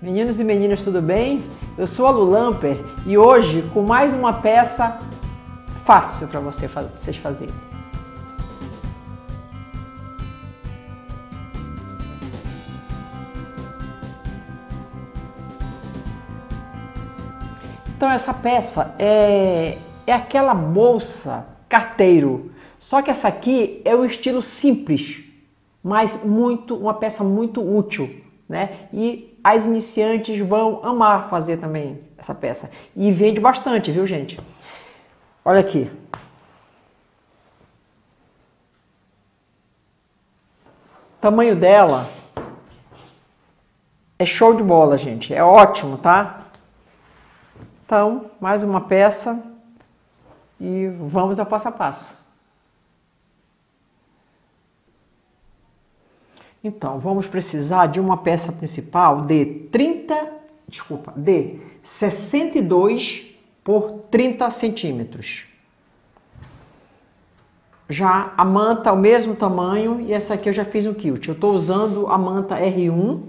Meninos e meninas, tudo bem? Eu sou a Lu Lamper e hoje com mais uma peça fácil para você, vocês fazerem. Então essa peça é, é aquela bolsa carteiro, só que essa aqui é o estilo simples, mas muito uma peça muito útil, né? E as iniciantes vão amar fazer também essa peça. E vende bastante, viu, gente? Olha aqui. O tamanho dela é show de bola, gente. É ótimo, tá? Então, mais uma peça e vamos ao passo a passo. Então, vamos precisar de uma peça principal de 30, desculpa, de 62 por 30 centímetros. Já a manta, o mesmo tamanho, e essa aqui eu já fiz um quilt. Eu estou usando a manta R1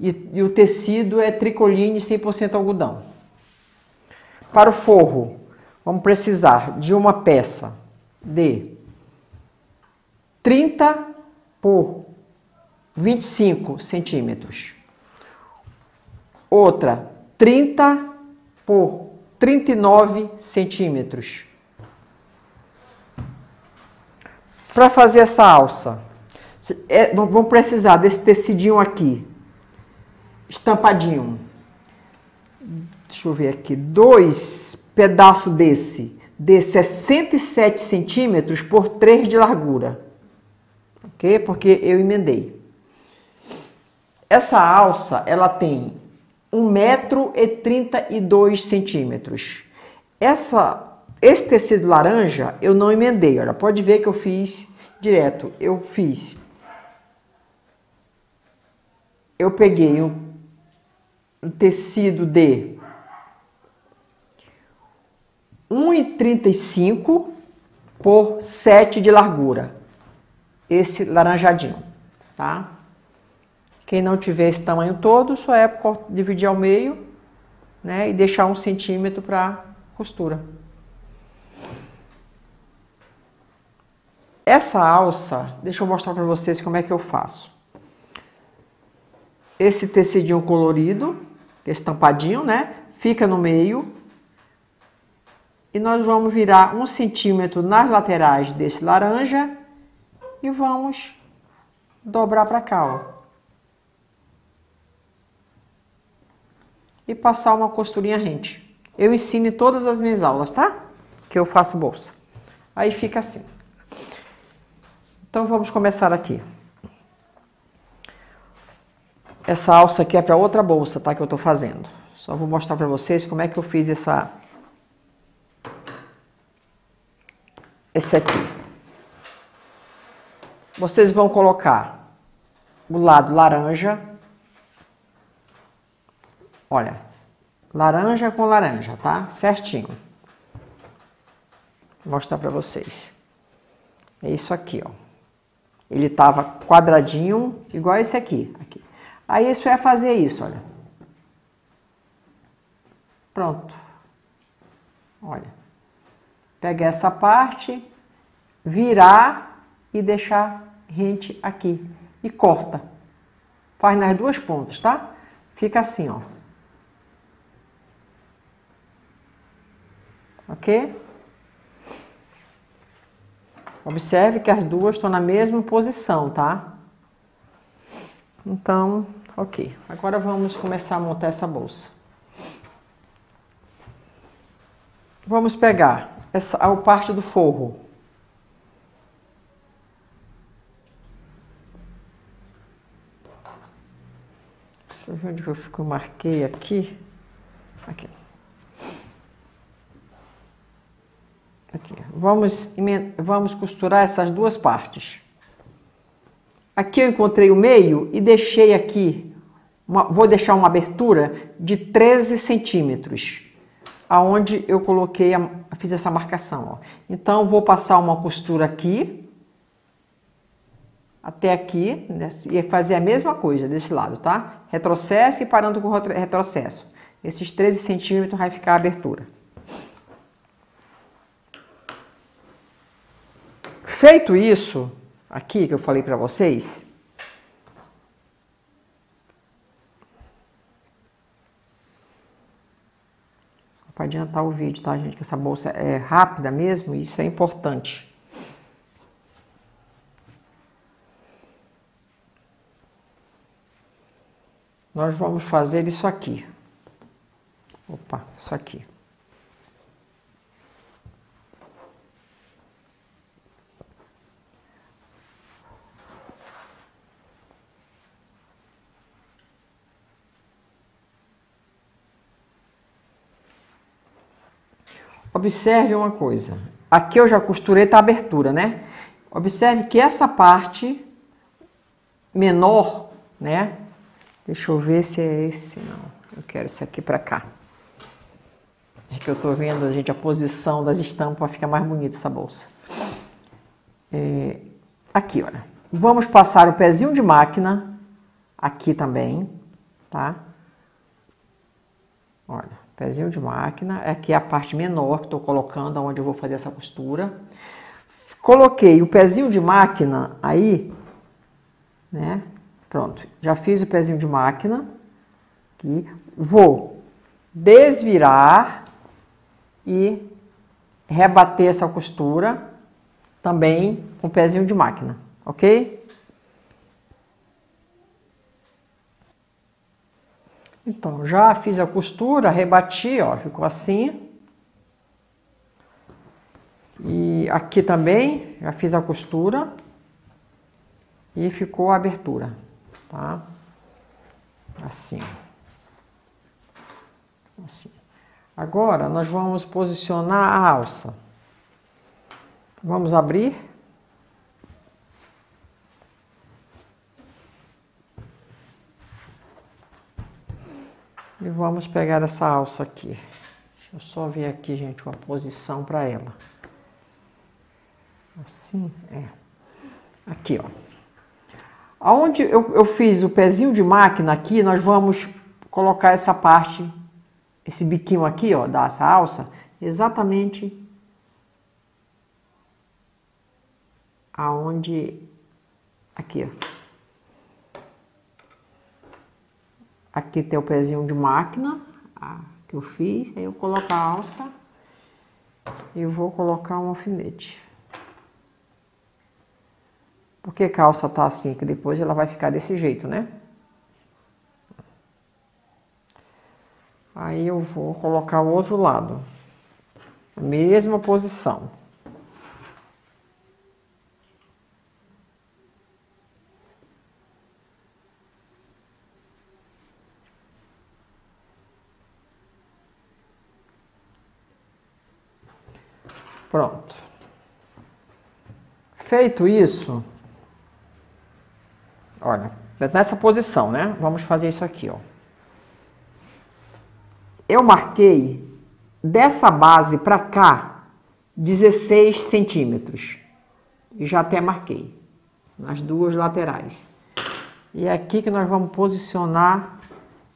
e, e o tecido é tricoline 100% algodão. Para o forro, vamos precisar de uma peça de 30 por 25 centímetros. Outra, 30 por 39 centímetros. Para fazer essa alça, é, vamos precisar desse tecidinho aqui, estampadinho. Deixa eu ver aqui, dois pedaços desse, de 67 centímetros por 3 de largura. Ok? Porque eu emendei. Essa alça, ela tem 1 metro e 32 centímetros. Essa, esse tecido laranja eu não emendei, olha, pode ver que eu fiz direto, eu fiz. Eu peguei um, um tecido de 1,35 por 7 de largura. Esse laranjadinho, tá? Quem não tiver esse tamanho todo, só é dividir ao meio né, e deixar um centímetro para costura. Essa alça, deixa eu mostrar para vocês como é que eu faço. Esse tecidinho colorido, estampadinho, né? Fica no meio. E nós vamos virar um centímetro nas laterais desse laranja e vamos dobrar para cá, ó. E passar uma costurinha rente. Eu ensino em todas as minhas aulas, tá? Que eu faço bolsa. Aí fica assim. Então vamos começar aqui. Essa alça aqui é para outra bolsa, tá? Que eu tô fazendo. Só vou mostrar para vocês como é que eu fiz essa... Esse aqui. Vocês vão colocar o lado laranja Olha, laranja com laranja, tá? Certinho. Vou mostrar para vocês. É isso aqui, ó. Ele tava quadradinho, igual esse aqui. aqui. Aí isso é fazer isso, olha. Pronto. Olha. Pega essa parte, virar e deixar rente aqui. E corta. Faz nas duas pontas, tá? Fica assim, ó. Ok? Observe que as duas estão na mesma posição, tá? Então, ok. Agora vamos começar a montar essa bolsa. Vamos pegar essa a parte do forro. Deixa eu ver onde eu marquei aqui. Aqui. Aqui. Vamos, vamos costurar essas duas partes. Aqui eu encontrei o meio e deixei aqui, uma, vou deixar uma abertura de 13 centímetros, aonde eu coloquei, a, fiz essa marcação. Ó. Então, vou passar uma costura aqui. até aqui e fazer a mesma coisa desse lado, tá? Retrocesso e parando com retrocesso. Esses 13 centímetros vai ficar a abertura. Feito isso, aqui que eu falei para vocês, para adiantar o vídeo, tá, gente? Que essa bolsa é rápida mesmo e isso é importante. Nós vamos fazer isso aqui. Opa, isso aqui. Observe uma coisa. Aqui eu já costurei tá a abertura, né? Observe que essa parte menor, né? Deixa eu ver se é esse, não. Eu quero esse aqui para cá. É que eu tô vendo, gente, a posição das estampas ficar mais bonita essa bolsa. É, aqui, olha. Vamos passar o pezinho de máquina aqui também, tá? Olha. Pezinho de máquina, aqui é a parte menor que estou colocando, onde eu vou fazer essa costura. Coloquei o pezinho de máquina aí, né? Pronto, já fiz o pezinho de máquina. Aqui. Vou desvirar e rebater essa costura também com o pezinho de máquina, ok? Então, já fiz a costura, rebati, ó, ficou assim. E aqui também, já fiz a costura. E ficou a abertura, tá? Assim. Assim. Agora, nós vamos posicionar a alça. Vamos abrir. E vamos pegar essa alça aqui. Deixa eu só ver aqui, gente, uma posição para ela. Assim, é. Aqui, ó. Aonde eu, eu fiz o pezinho de máquina aqui, nós vamos colocar essa parte, esse biquinho aqui, ó, dessa alça, exatamente aonde, aqui, ó. Aqui tem o pezinho de máquina que eu fiz. Aí eu coloco a alça e vou colocar um alfinete. Por que a alça tá assim? Que depois ela vai ficar desse jeito, né? Aí eu vou colocar o outro lado. Mesma posição. Pronto. Feito isso, olha, nessa posição, né? Vamos fazer isso aqui, ó. Eu marquei dessa base para cá 16 centímetros. E já até marquei nas duas laterais. E é aqui que nós vamos posicionar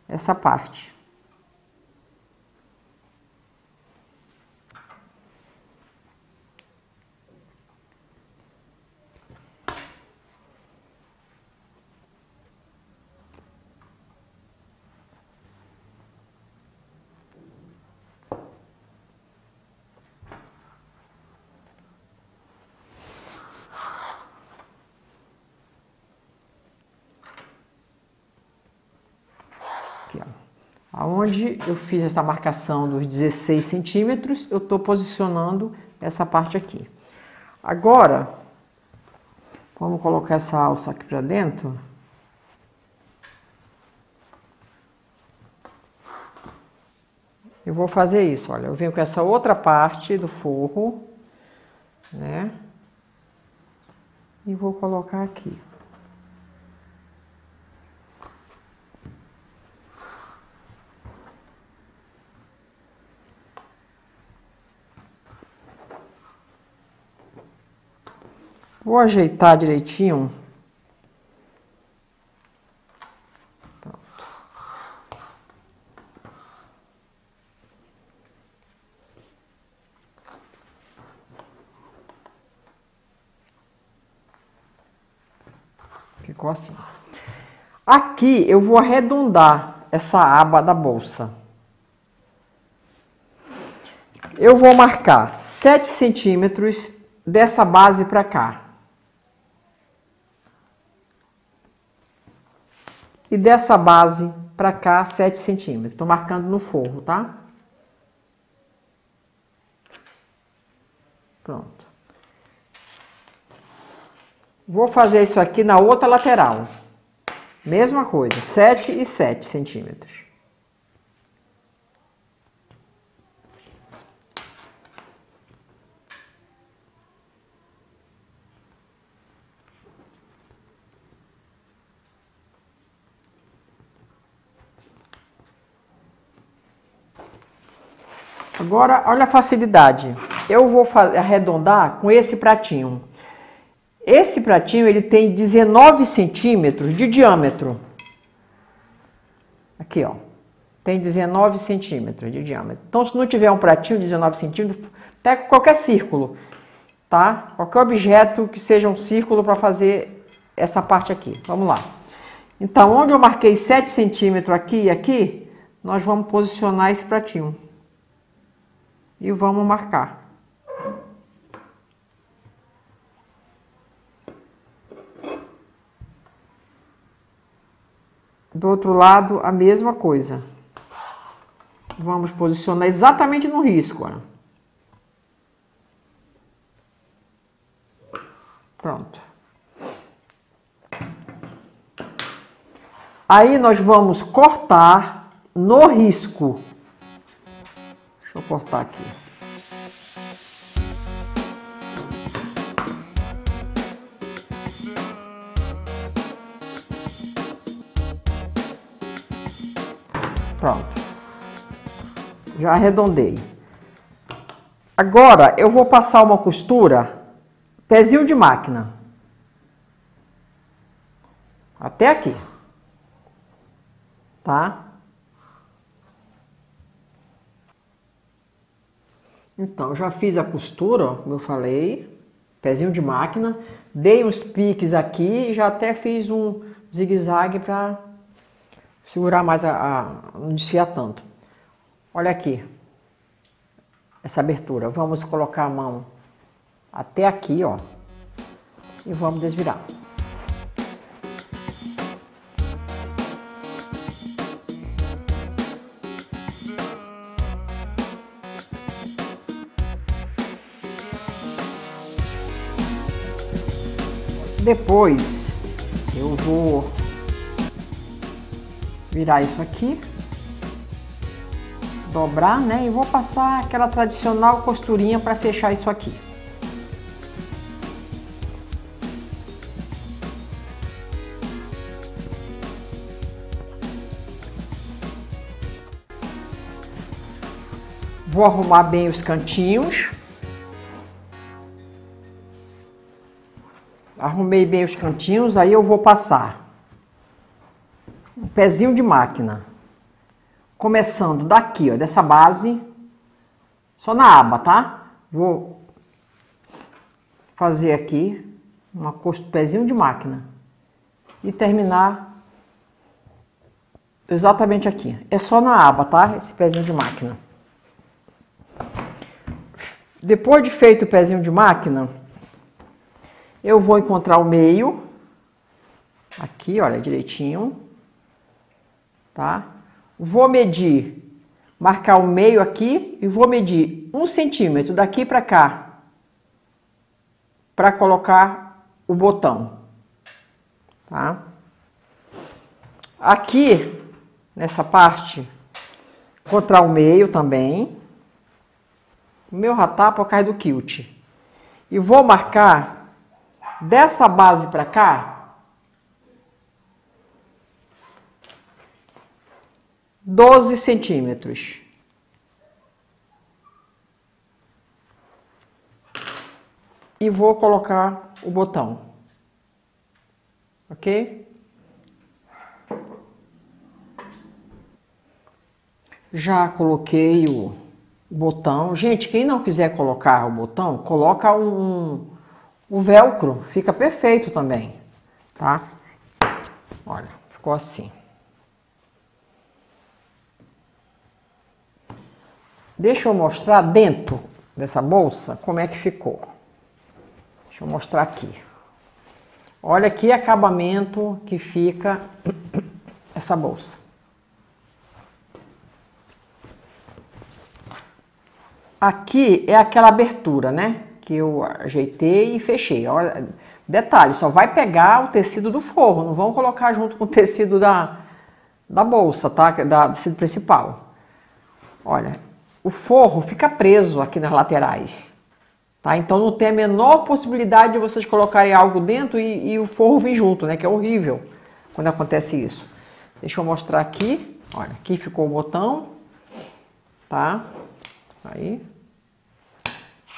essa parte. Aonde eu fiz essa marcação dos 16 centímetros, eu estou posicionando essa parte aqui. Agora, vamos colocar essa alça aqui para dentro. Eu vou fazer isso, olha, eu venho com essa outra parte do forro, né? E vou colocar aqui. Vou ajeitar direitinho. Ficou assim. Aqui eu vou arredondar essa aba da bolsa. Eu vou marcar 7 centímetros dessa base para cá. E dessa base para cá, 7 centímetros. Estou marcando no forro, tá? Pronto. Vou fazer isso aqui na outra lateral. Mesma coisa, 7 e 7 centímetros. Agora, olha a facilidade. Eu vou arredondar com esse pratinho. Esse pratinho ele tem 19 centímetros de diâmetro. Aqui, ó. Tem 19 centímetros de diâmetro. Então, se não tiver um pratinho de 19 centímetros, pega qualquer círculo, tá? Qualquer objeto que seja um círculo para fazer essa parte aqui. Vamos lá. Então, onde eu marquei 7 centímetros aqui e aqui, nós vamos posicionar esse pratinho e vamos marcar. Do outro lado, a mesma coisa. Vamos posicionar exatamente no risco. Pronto. Aí nós vamos cortar no risco. Cortar aqui. Pronto. Já arredondei. Agora eu vou passar uma costura, pezinho de máquina. Até aqui. Tá? Então, já fiz a costura, ó, como eu falei, pezinho de máquina, dei uns piques aqui e já até fiz um zigue-zague para segurar mais a, a, não desfiar tanto. Olha aqui, essa abertura. Vamos colocar a mão até aqui, ó, e vamos desvirar. Depois eu vou virar isso aqui, dobrar, né? E vou passar aquela tradicional costurinha para fechar isso aqui. Vou arrumar bem os cantinhos. Arrumei bem os cantinhos, aí eu vou passar um pezinho de máquina. Começando daqui, ó, dessa base, só na aba, tá? Vou fazer aqui uma costo pezinho de máquina e terminar exatamente aqui. É só na aba, tá? Esse pezinho de máquina. Depois de feito o pezinho de máquina, eu vou encontrar o meio, aqui, olha, direitinho, tá? Vou medir, marcar o meio aqui e vou medir um centímetro daqui para cá, para colocar o botão, tá? Aqui, nessa parte, encontrar o meio também, o meu ratá por causa do quilt. E vou marcar dessa base para cá, 12 centímetros. E vou colocar o botão. Ok? Já coloquei o botão. Gente, quem não quiser colocar o botão, coloca um, o velcro fica perfeito também, tá? Olha, ficou assim. Deixa eu mostrar dentro dessa bolsa como é que ficou. Deixa eu mostrar aqui. Olha que acabamento que fica essa bolsa. Aqui é aquela abertura, né? Que eu ajeitei e fechei. Olha, detalhe, só vai pegar o tecido do forro, não vão colocar junto com o tecido da, da bolsa, tá? Da, do tecido principal. Olha, o forro fica preso aqui nas laterais. Tá? Então não tem a menor possibilidade de vocês colocarem algo dentro e, e o forro vir junto, né? Que é horrível quando acontece isso. Deixa eu mostrar aqui. Olha, aqui ficou o botão, tá? Aí.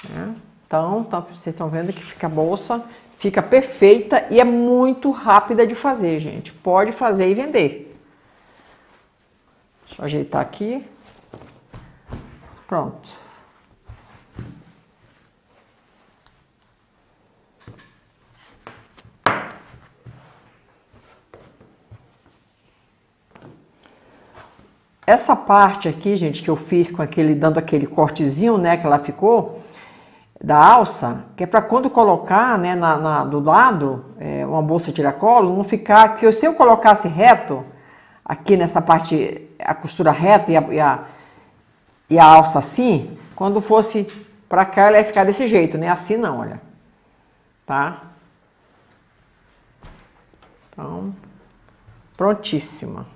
Né? Então, tá, vocês estão vendo que fica a bolsa, fica perfeita e é muito rápida de fazer, gente. Pode fazer e vender. Deixa eu ajeitar aqui. Pronto. Essa parte aqui, gente, que eu fiz com aquele, dando aquele cortezinho, né, que ela ficou, da alça, que é para quando colocar, né, na, na do lado, é, uma bolsa tiracolo, não ficar, que se eu colocasse reto, aqui nessa parte, a costura reta e a, e a, e a alça assim, quando fosse para cá, ela ia ficar desse jeito, né, assim não, olha, tá? Então, prontíssima.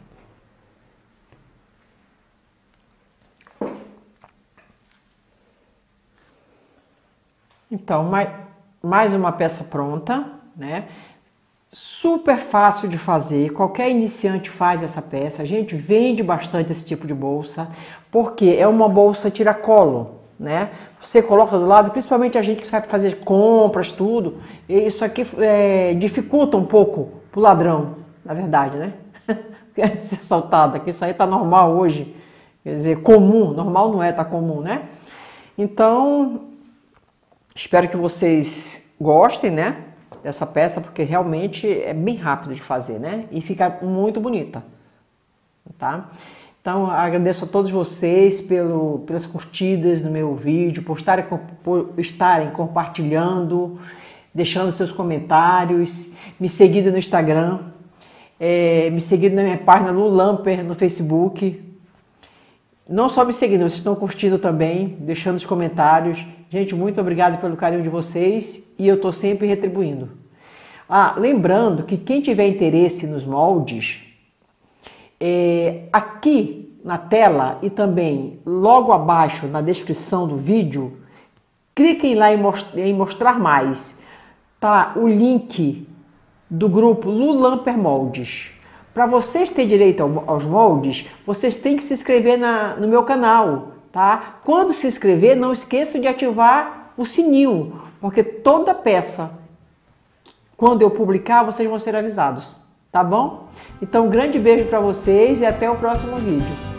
Então, mais, uma peça pronta, né? Super fácil de fazer, qualquer iniciante faz essa peça. A gente vende bastante esse tipo de bolsa, porque é uma bolsa tiracolo, né? Você coloca do lado, principalmente a gente que sabe fazer compras, tudo, isso aqui é, dificulta um pouco pro ladrão, na verdade, né? Porque ser assaltado aqui, isso aí tá normal hoje, quer dizer, comum, normal não é, tá comum, né? Então, Espero que vocês gostem, né? Dessa peça, porque realmente é bem rápido de fazer, né? E fica muito bonita, tá? Então, agradeço a todos vocês pelo, pelas curtidas no meu vídeo, por estarem, por estarem compartilhando, deixando seus comentários, me seguindo no Instagram, é, me seguindo na minha página Lulamper no Facebook. Não só me seguindo, vocês estão curtindo também, deixando os comentários. Gente, muito obrigado pelo carinho de vocês e eu estou sempre retribuindo. Ah, lembrando que quem tiver interesse nos moldes, é, aqui na tela e também logo abaixo na descrição do vídeo, cliquem lá em, em mostrar mais. Tá o link do grupo Lulamper Moldes. Para vocês terem direito aos moldes, vocês têm que se inscrever na, no meu canal tá? Quando se inscrever, não esqueçam de ativar o sininho, porque toda peça, quando eu publicar, vocês vão ser avisados, tá bom? Então, um grande beijo para vocês e até o próximo vídeo.